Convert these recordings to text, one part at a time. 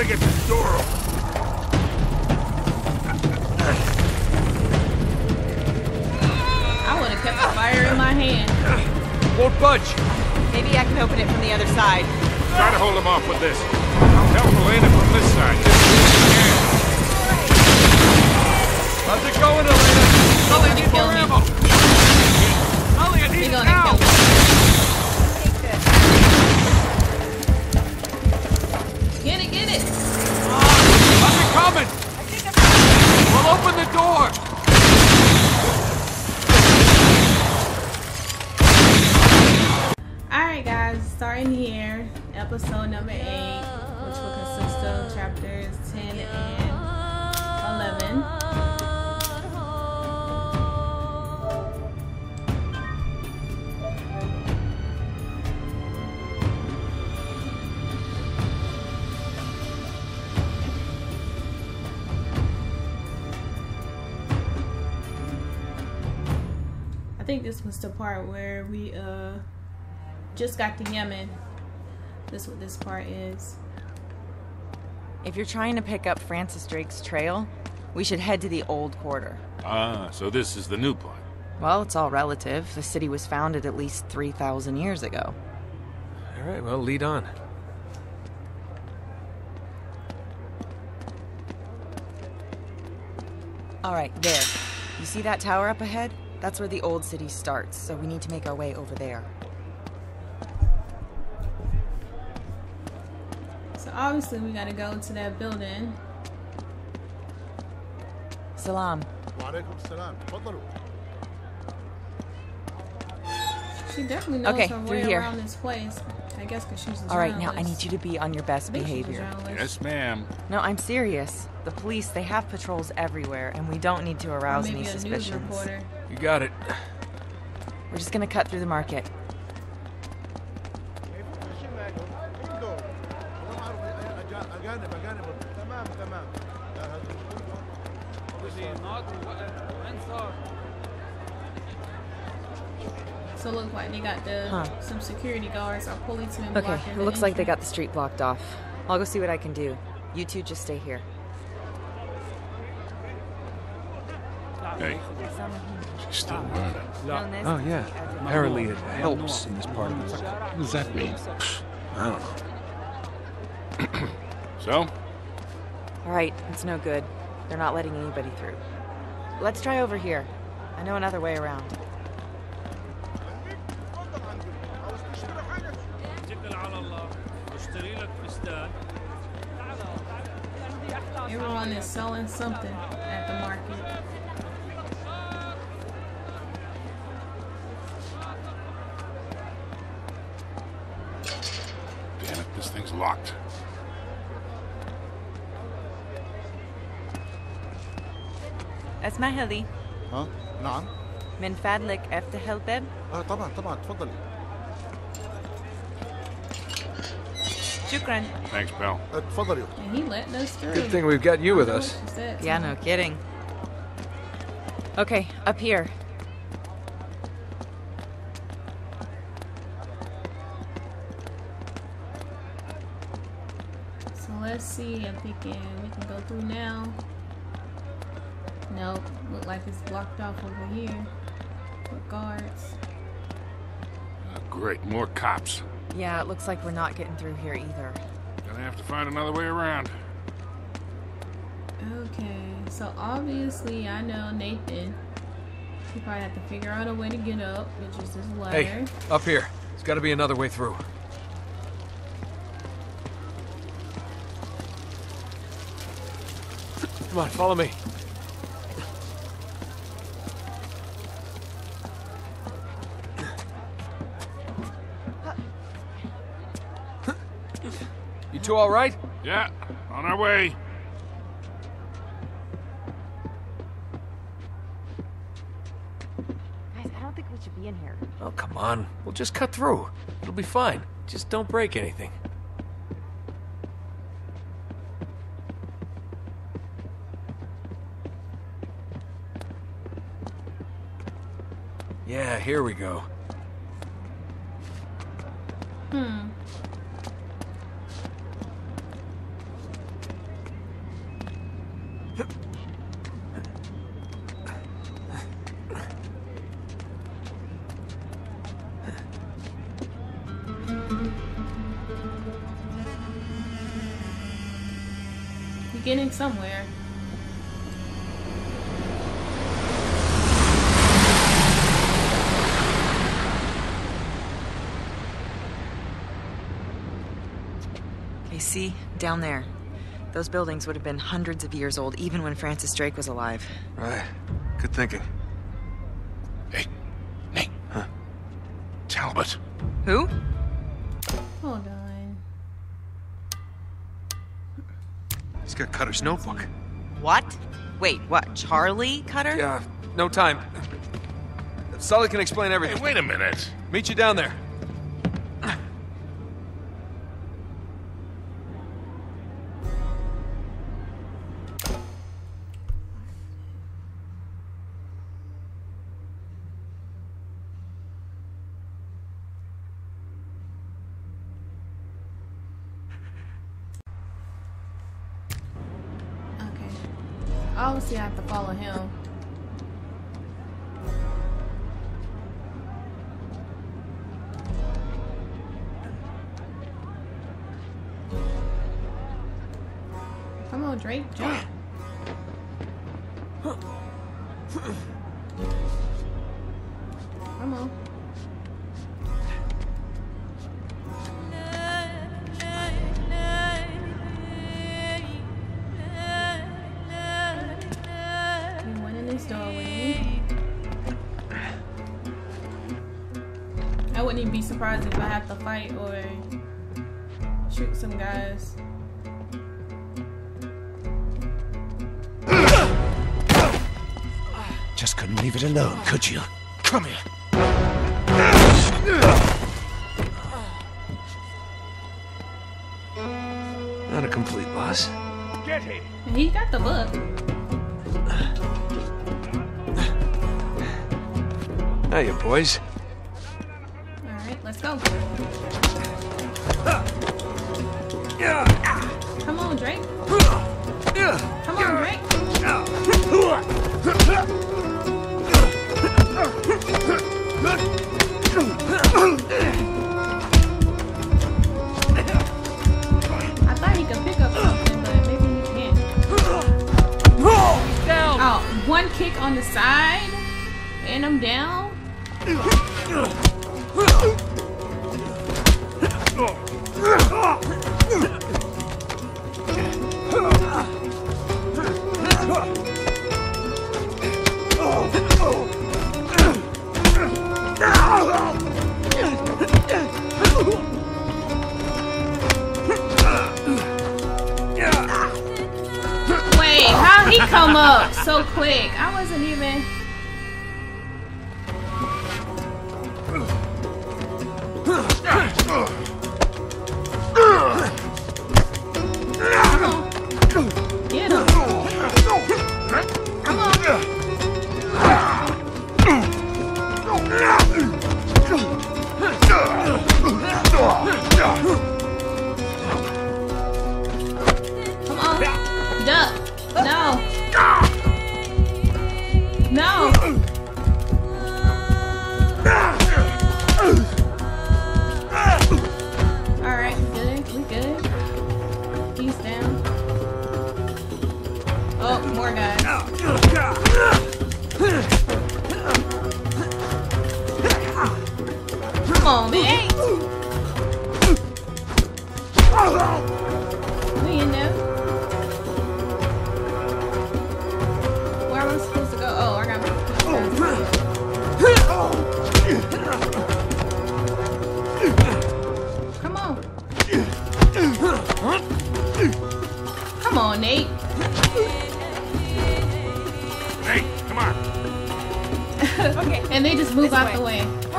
gotta get this door open. I would have kept the fire in my hand. Won't budge. Maybe I can open it from the other side. Try to hold him off with this. I'll help Elena from this side. Just as you can. How's it going, Elena? Sully, I need more ammo. Sully, I need now. Kill me. Get it, get it. How's it coming? Open the door. Alright guys, starting here, episode number 8, which will consist of chapters 10 and think this was the part where we uh just got to Yemen. This what this part is. If you're trying to pick up Francis Drake's trail, we should head to the old quarter. Ah, so this is the new part. Well, it's all relative. The city was founded at least 3,000 years ago. All right, well, lead on. All right, there. You see that tower up ahead? That's where the old city starts, so we need to make our way over there. So obviously we gotta go to that building. Salam. She definitely knows okay, her way here. around this place. I guess because she's a All right, now I need you to be on your best behavior. Yes, ma'am. No, I'm serious. The police, they have patrols everywhere, and we don't need to arouse Maybe any suspicions. You got it. We're just gonna cut through the market. So look like they got the huh. some security guards are policemen. Okay, it looks entrance. like they got the street blocked off. I'll go see what I can do. You two just stay here. Hey still learning. Oh, yeah. Apparently it helps in this part of it. What does that mean? I don't know. so? All right, it's no good. They're not letting anybody through. Let's try over here. I know another way around. Everyone is selling something at the market. it, this thing's locked. اسمعها لي ها نعم من فضلك افتح الباب اه طبعا طبعا تفضلي شكرا Thanks, pal. آه، تفضلي اختي And he letting us through. Good thing we've got you with I know us. what she said to Yeah, me. no kidding. Okay, up here. See. I'm thinking we can go through now. Nope. Look like it's blocked off over here with guards. Ah, great, more cops. Yeah, it looks like we're not getting through here either. Gonna have to find another way around. Okay. So obviously, I know Nathan. He probably have to figure out a way to get up, which is this ladder. Hey, up here. There's got to be another way through. Come on, follow me. You two all right? Yeah, on our way. Guys, I don't think we should be in here. Oh, come on. We'll just cut through. It'll be fine. Just don't break anything. here we go. Hmm. You're getting somewhere. Down there. Those buildings would have been hundreds of years old even when Francis Drake was alive. Right. Good thinking. Hey, Nate. Huh? Talbot. Who? Hold on. He's got Cutter's notebook. What? Wait, what? Charlie Cutter? Yeah, no time. Sully can explain Hey, everything. wait a minute. Meet you down there. Obviously, I have to follow him. Come on, Drake, jump. Surprised if I have to fight or shoot some guys. Just couldn't leave it alone, could you? Come here. Not a complete loss. Get him. He got the book. Hiya, boys. Let's go. Come on, Drake. Come on, Drake. I thought he could pick up something, but maybe he can't. Down! Oh, one kick on the side, and I'm down. So quick? I We in there. Where am I supposed to go? Oh, I got Come on. Come on, Nate. Nate, come on. Okay, And they just move This out the way.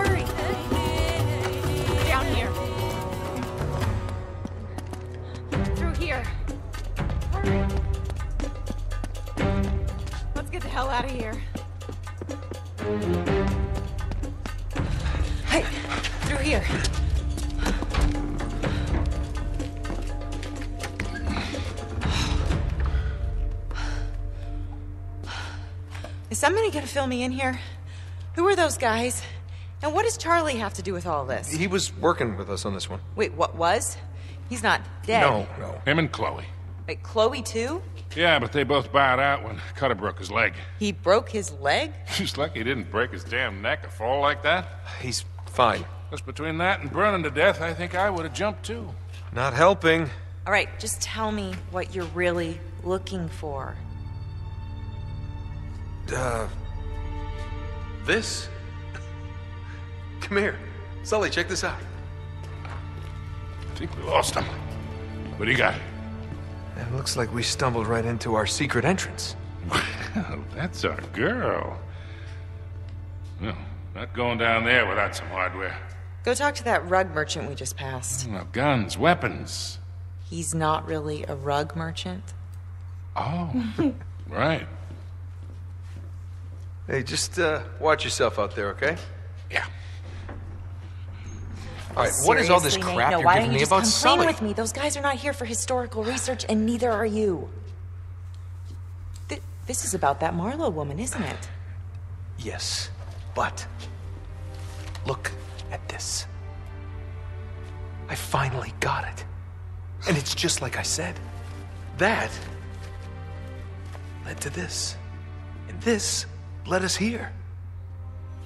Is somebody gonna fill me in here? Who are those guys? And what does Charlie have to do with all this? He was working with us on this one. Wait, what was? He's not dead. No, no. Him and Chloe. Wait, Chloe too? Yeah, but they both bowed out when Cutter broke his leg. He broke his leg? Just lucky he didn't break his damn neck or fall like that. He's fine. Just between that and burning to death, I think I would have jumped too. Not helping. All right, just tell me what you're really looking for. Uh. This? Come here. Sully, check this out. I think we lost him. What do you got? It looks like we stumbled right into our secret entrance. Well, that's our girl. No, not going down there without some hardware. Go talk to that rug merchant we just passed. No, guns, weapons. He's not really a rug merchant. Oh, right. Hey, just uh, watch yourself out there, okay? Yeah. All right, what is all this Seriously, Nate? crap no, you're why giving don't you me just about come Sully? clean with me? Those guys are not here for historical research, and neither are you. Th- this is about that Marlowe woman, isn't it? Yes, but look at this. I finally got it. And it's just like I said. That led to this. And this led us here.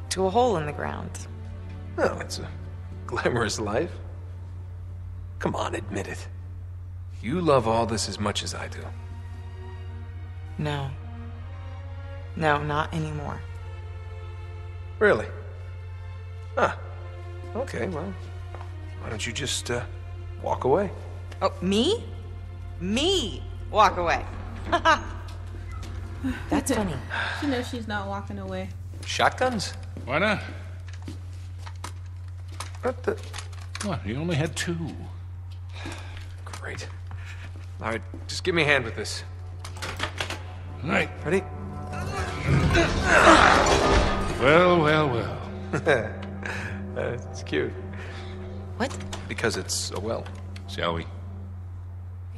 To a hole in the ground. Oh, it's a glamorous life. Come on, admit it. You love all this as much as I do. No. No, not anymore. Really? Huh. Okay, well, why don't you just uh, walk away? Oh, me? Me walk away. That's funny. She knows she's not walking away. Shotguns? Why not? What the? What? You only had two. Great. All right, just give me a hand with this. All right. Ready? Well, well, well. Uh, it's cute. What? Because it's a well. Shall we?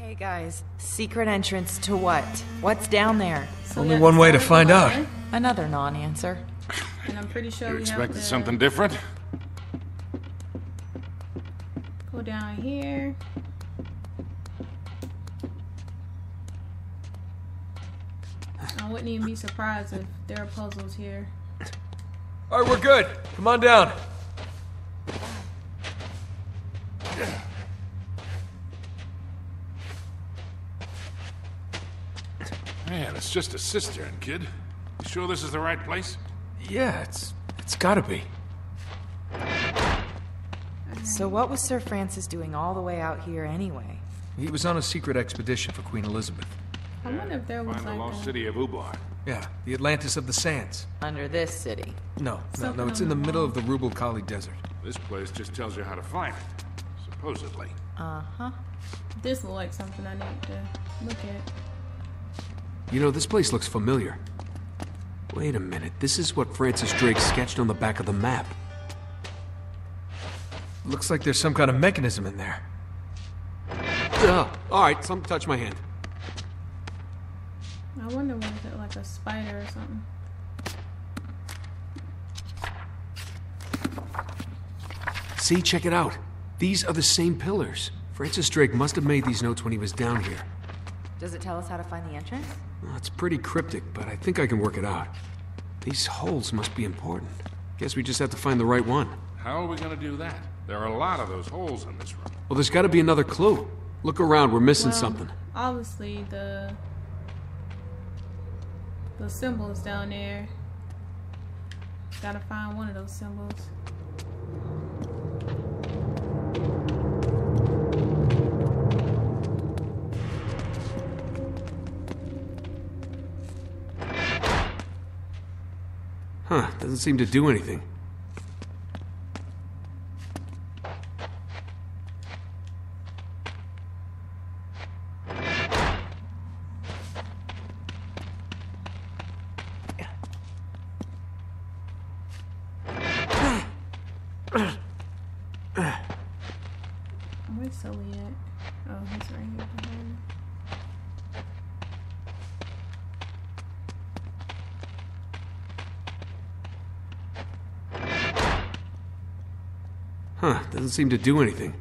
Hey guys, secret entrance to what? What's down there? So Only one way to find out. Another non-answer. And I'm pretty sure You we have expected to something different? go down here. I wouldn't even be surprised if there are puzzles here. All right, we're good. Come on down. It's just a cistern, kid. You sure this is the right place? Yeah, it's it's gotta be. So what was Sir Francis doing all the way out here anyway? He was on a secret expedition for Queen Elizabeth. I wonder if there was Find the lost a, city of Ubar. Yeah, the Atlantis of the Sands. Under this city. No, no, no, it's in the the middle of the Rub' al Khali Desert. This place just tells you how to find it. Supposedly. Uh-huh. this looks like something I need to look at. You know, this place looks familiar. Wait a minute, this is what Francis Drake sketched on the back of the map. Looks like there's some kind of mechanism in there. Ugh, all right, something touched my hand. I wonder was it like a spider or something. See, check it out. These are the same pillars. Francis Drake must have made these notes when he was down here. Does it tell us how to find the entrance? Well, it's pretty cryptic, but I think I can work it out. These holes must be important. Guess we just have to find the right one. How are we gonna do that? There are a lot of those holes in this room. Well, there's got to be another clue. Look around, we're missing Well, something. Obviously the the symbols down there. Gotta find one of those symbols. Doesn't seem to do anything. doesn't seem to do anything.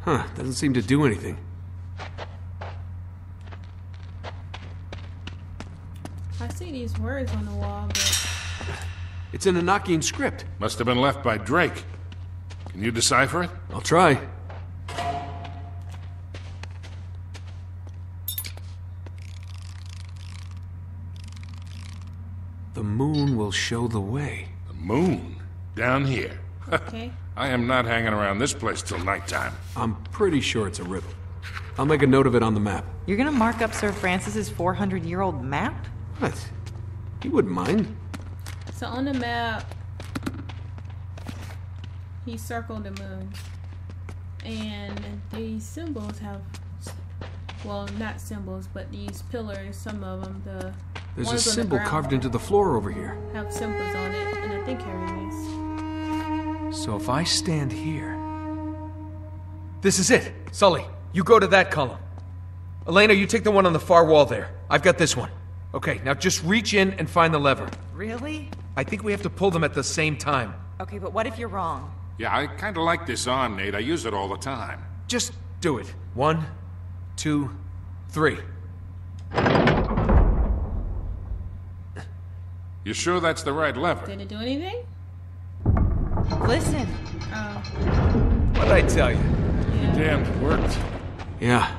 Huh, doesn't seem to do anything. These words on the wall, but It's an Enochian script. Must have been left by Drake. Can you decipher it? I'll try. The moon will show the way. The moon. Down here. okay. I am not hanging around this place till nighttime. I'm pretty sure it's a riddle. I'll make a note of it on the map. You're gonna mark up Sir Francis's 400 year old map? What? He wouldn't mind. So on the map, he circled the moon, and these symbols have, well, not symbols, but these pillars. Some of them, the There's a the symbol ground carved into the floor over here. have symbols on it, and I think Hermes. So if I stand here. This is it. Sully, you go to that column. Elena, you take the one on the far wall there. I've got this one. Okay, now just reach in and find the lever. Really? I think we have to pull them at the same time. Okay, but what if you're wrong? Yeah, I kind of like this arm, Nate. I use it all the time. Just do it. One, two, three. You sure that's the right lever? Did it do anything? Listen. Oh, What'd I tell you? yeah. Damn, it worked. Yeah.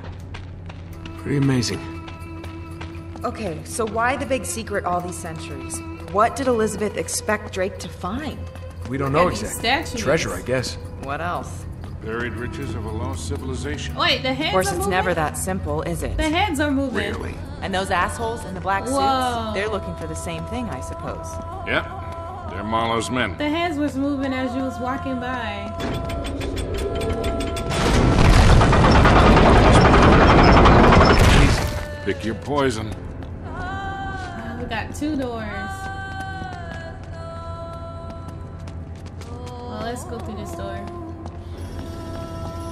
Pretty amazing. Okay, so why the big secret all these centuries? What did Elizabeth expect Drake to find? We don't know Got exactly. statues. Treasure, I guess. What else? Buried riches of a lost civilization. Wait, the heads Of course, are it's moving? never that simple, is it? The heads are moving. Really? And those assholes in the black suits—they're looking for the same thing, I suppose. Yep. They're Marlowe's men. The hands was moving as you was walking by. Pick your poison. We got two doors. Well, let's go through this door.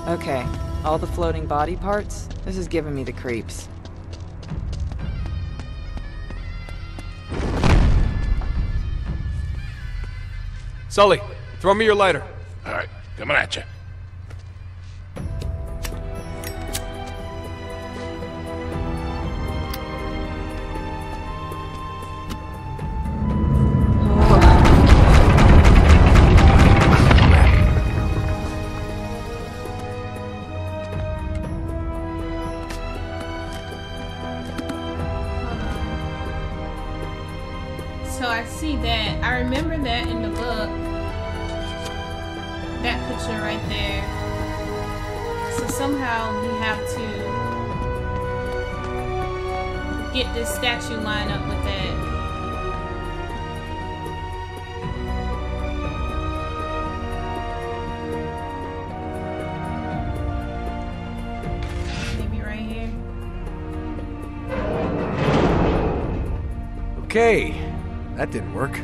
Okay, all the floating body parts? This is giving me the creeps. Sully, throw me your lighter. All right, coming at you. Picture right there. So somehow we have to get this statue line up with that. Maybe right here. Okay, that didn't work.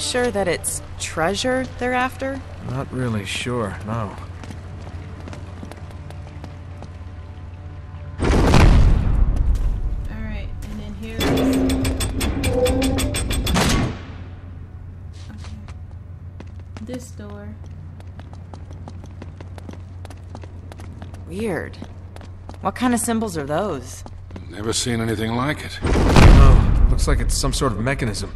Sure that it's treasure they're after? Not really sure, no. Alright, and then here is. Okay. This door. Weird. What kind of symbols are those? Never seen anything like it. Oh, looks like it's some sort of mechanism.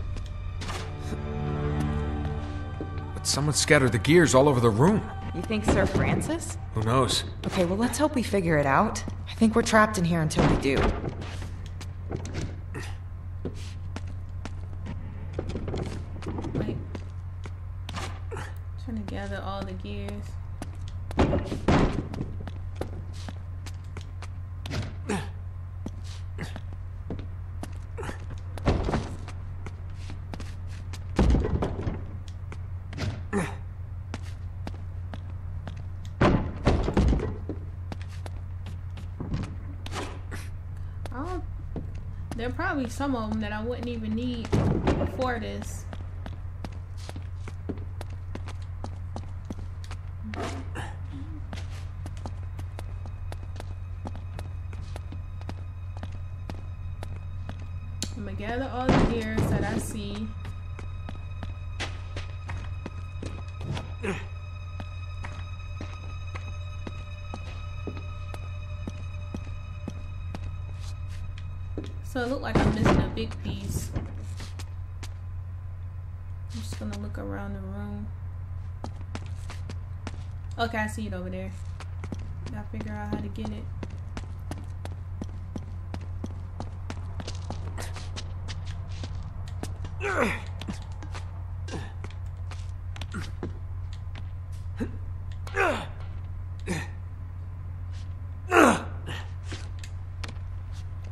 But someone scattered the gears all over the room. You think Sir Francis? Who knows? Okay, well, let's hope we figure it out. I think we're trapped in here until we do. Wait. Trying to gather all the gears. Oh, there are probably some of them that I wouldn't even need for this. So it looked like I'm missing a big piece. I'm just gonna look around the room. Okay, I see it over there. Gotta figure out how to get it.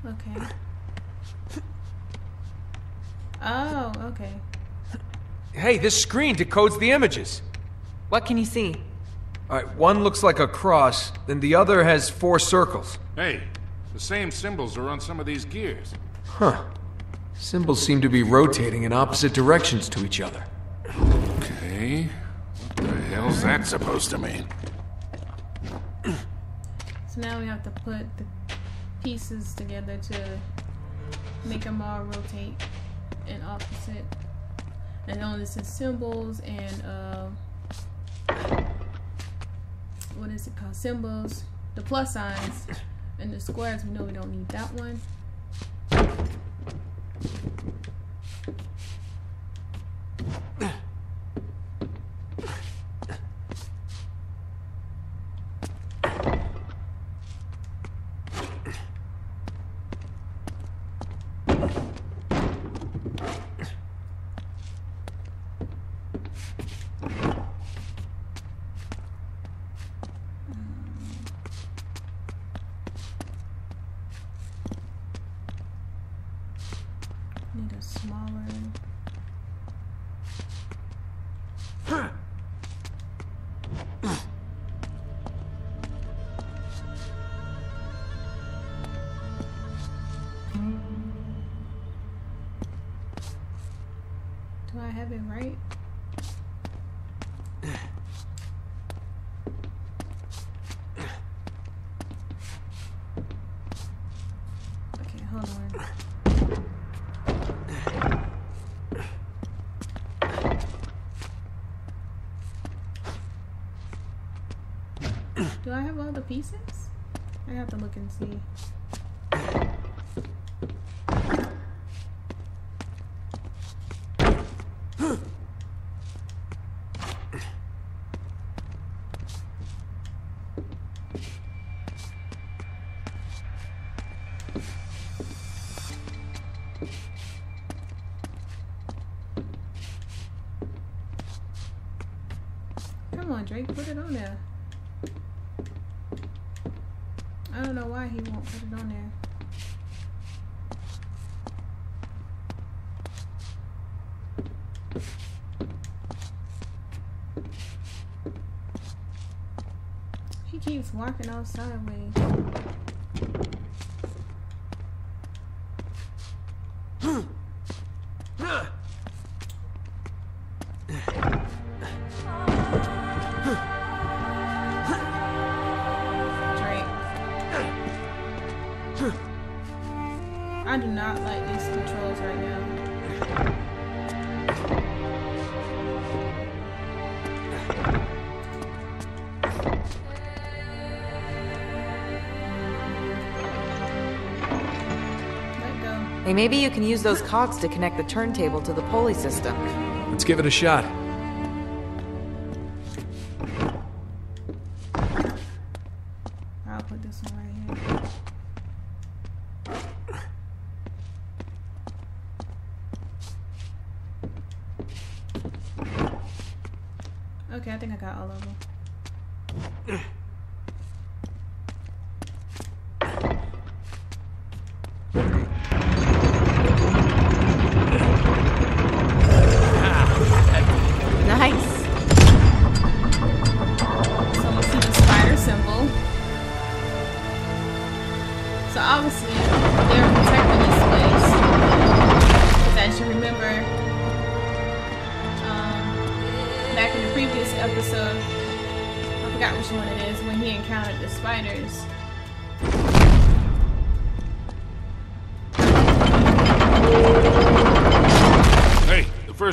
Okay. Oh, okay. Hey, this screen decodes the images. What can you see? All right, one looks like a cross, then the other has four circles. Hey, the same symbols are on some of these gears. Huh. Symbols seem to be rotating in opposite directions to each other. Okay. What the hell's that supposed to mean? So now we have to put the pieces together to make them all rotate in opposite. And then this is symbols and uh, what is it called? Symbols, the plus signs, and the squares. We know we don't need that one. Do I have all the pieces? I have to look and see. Come on, Drake, put it on there. I don't know why he won't put it on there. He keeps walking Hey, maybe you can use those cogs to connect the turntable to the pulley system. Let's give it a shot.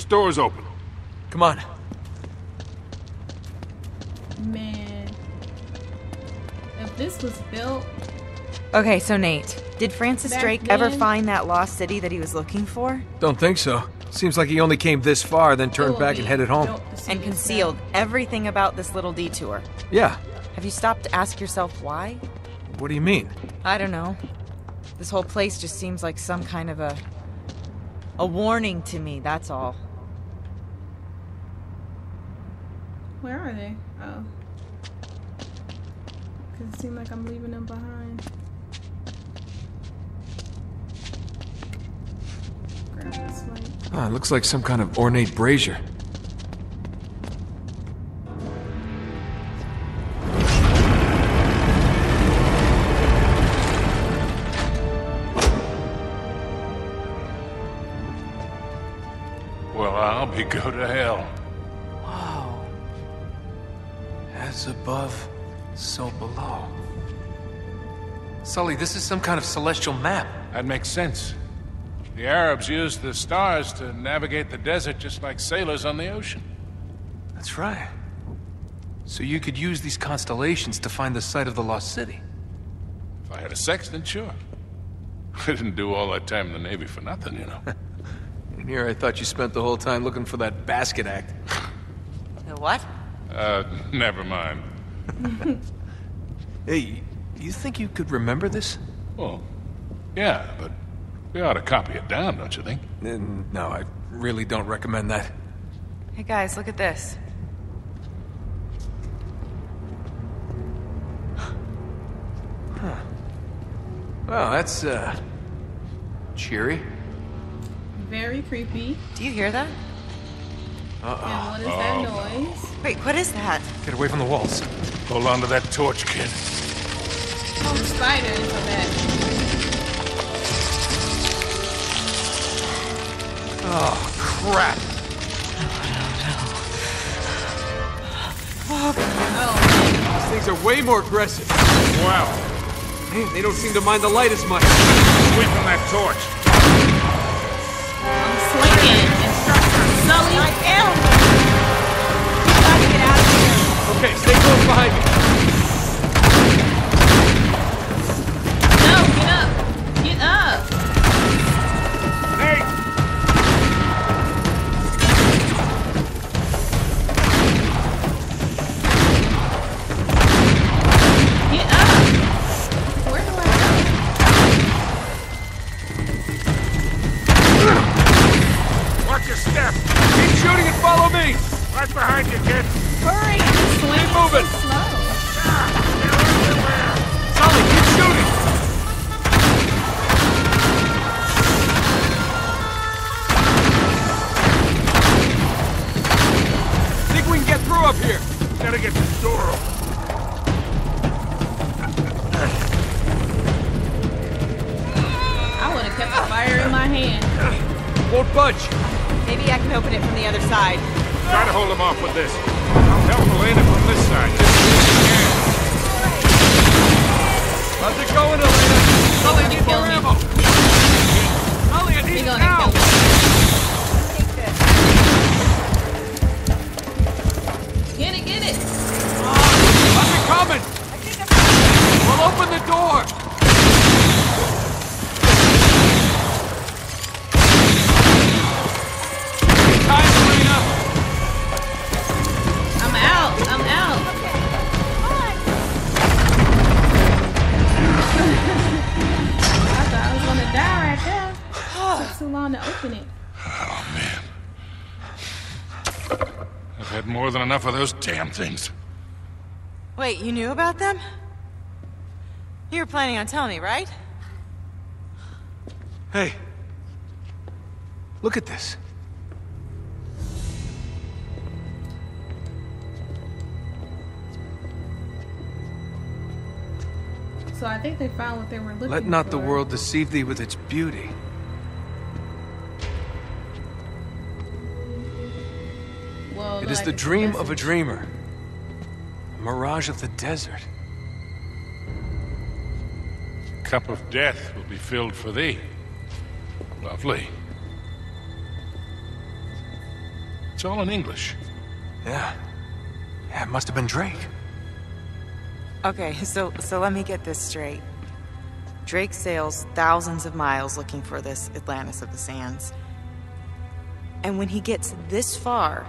Door's open. Come on. Man. If this was built Okay, so Nate, did Francis Back Drake ever find that lost city that he was looking for? Don't think so. Seems like he only came this far, then turned would back and headed home. dope to see And concealed built. everything about this little detour. Yeah. Have you stopped to ask yourself why? What do you mean? I don't know. This whole place just seems like some kind of a. a warning to me, that's all. Where are they? Oh. Because it seems like I'm leaving them behind. Grab this light. Ah, it looks like some kind of ornate brazier. Well, I'll be go to hell. Above, so below. Sully, this is some kind of celestial map. That makes sense. The Arabs used the stars to navigate the desert just like sailors on the ocean. That's right. So you could use these constellations to find the site of the lost city. If I had a sextant, sure. I didn't do all that time in the Navy for nothing, you know. And here I thought you spent the whole time looking for that basket act. The what? Uh, never mind. Hey, you think you could remember this? Well, yeah, but we ought to copy it down, don't you think? Uh, No, I really don't recommend that. Hey guys, look at this. Huh. Well, that's, uh, cheery. Very creepy. Do you hear that? Uh-oh. And what is that noise? Wait, what is that? Get away from the walls. Hold on to that torch, kid. Oh, the spiders are back. Oh, crap. Oh, no. These things are way more aggressive. Wow. Man, they don't seem to mind the light as much. Away from that torch. More than enough of those damn things. Wait, you knew about them? You were planning on telling me, right? Hey. Look at this. So I think they found what they were looking for. Let not the world deceive thee with its beauty. It is the dream of a dreamer. A mirage of the desert. Cup of death will be filled for thee. Lovely. It's all in English. Yeah. Yeah, it must have been Drake. Okay, so so let me get this straight. Drake sails thousands of miles looking for this Atlantis of the Sands. And when he gets this far,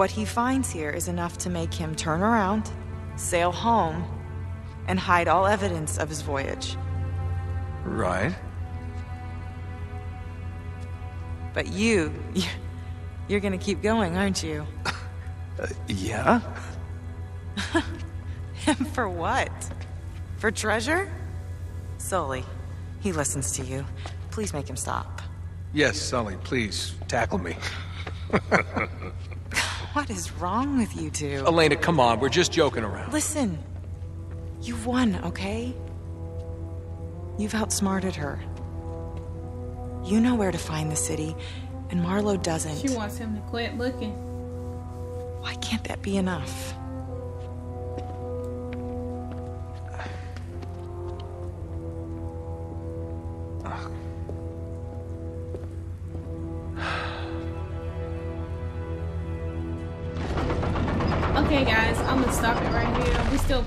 what he finds here is enough to make him turn around, sail home, and hide all evidence of his voyage. Right. But you, you're gonna keep going, aren't you? Uh, yeah? For what? For treasure? Sully, he listens to you. Please make him stop. Yes, Sully, please, tackle me. What is wrong with you two? Elena, come on, we're just joking around. Listen, you've won, okay? You've outsmarted her. You know where to find the city, and Marlowe doesn't. She wants him to quit looking. Why can't that be enough?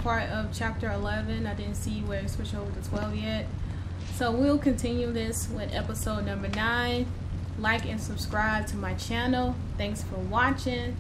Part of chapter 11. I didn't see where it switched over to 12 yet. So we'll continue this with episode number 9. Like and subscribe to my channel. Thanks for watching